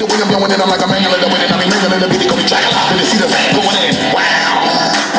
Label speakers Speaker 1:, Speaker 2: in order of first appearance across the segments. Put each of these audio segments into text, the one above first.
Speaker 1: the way I'm going in, I'm like a man, let the way that I'm in, let the beat go be jack. Let me see the fan going in. Wow.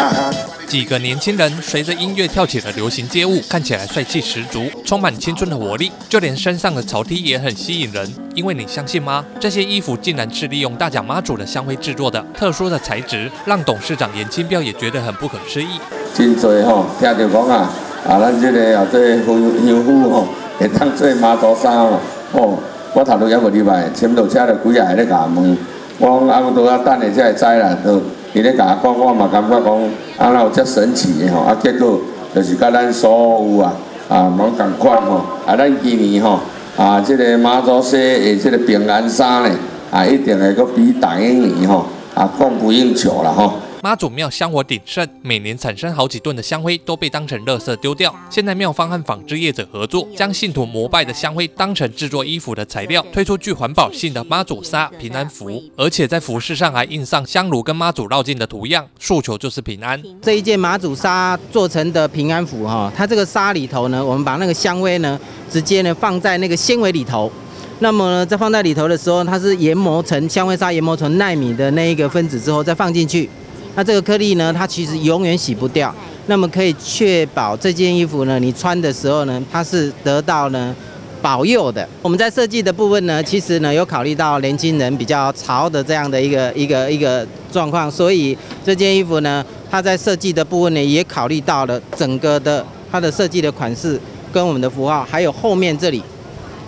Speaker 1: Uh-huh.
Speaker 2: 几个年轻人随着音乐跳起了流行街舞，看起来帅气十足，充满青春的活力。就连身上的草 T 也很吸引人，因为你相信吗？这些衣服竟然是利用大甲妈祖的香灰制作的，特殊的材质让董事长严清标也觉得很不可思议。
Speaker 3: 真多吼，听到讲啊，啊，咱这个啊，这香香菇吼，会当做妈祖衫哦。哦，我头拄也无入来，前头车就几下咧甲问，我讲啊，我拄啊等下才会知啦，就。伊咧甲我讲，我嘛感觉讲，啊，那有遮神奇的吼，啊，结果就是甲咱所有啊，啊，拢共款吼，啊，咱今年吼，啊，即个马祖西的即个平安衫咧，啊，一定会阁比大一年吼，啊，供不应求啦吼。
Speaker 2: 妈祖庙香火鼎盛，每年产生好几吨的香灰都被当成垃圾丢掉。现在庙方和纺织业者合作，将信徒膜拜的香灰当成制作衣服的材料，推出具环保性的妈祖纱平安符，而且在服饰上还印上香炉跟妈祖绕境的图样，诉求就是平安。
Speaker 4: 这一件妈祖纱做成的平安符哈，它这个纱里头呢，我们把那个香灰呢，直接呢放在那个纤维里头，那么呢，在放在里头的时候，它是研磨成香灰纱研磨成纳米的那一个分子之后再放进去。那这个颗粒呢，它其实永远洗不掉，那么可以确保这件衣服呢，你穿的时候呢，它是得到呢保佑的。我们在设计的部分呢，其实呢有考虑到年轻人比较潮的这样的一个一个一个状况，所以这件衣服呢，它在设计的部分呢，也考虑到了整个的它的设计的款式跟我们的符号，还有后面这里，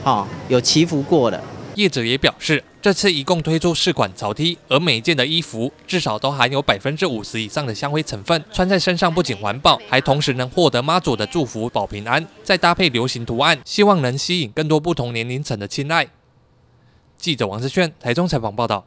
Speaker 4: 好有祈福过的。
Speaker 2: 业者也表示，这次一共推出四款潮 T，而每一件的衣服至少都含有百分之五十以上的香灰成分，穿在身上不仅环保，还同时能获得妈祖的祝福保平安。再搭配流行图案，希望能吸引更多不同年龄层的青睐。记者王志炫台中采访报道。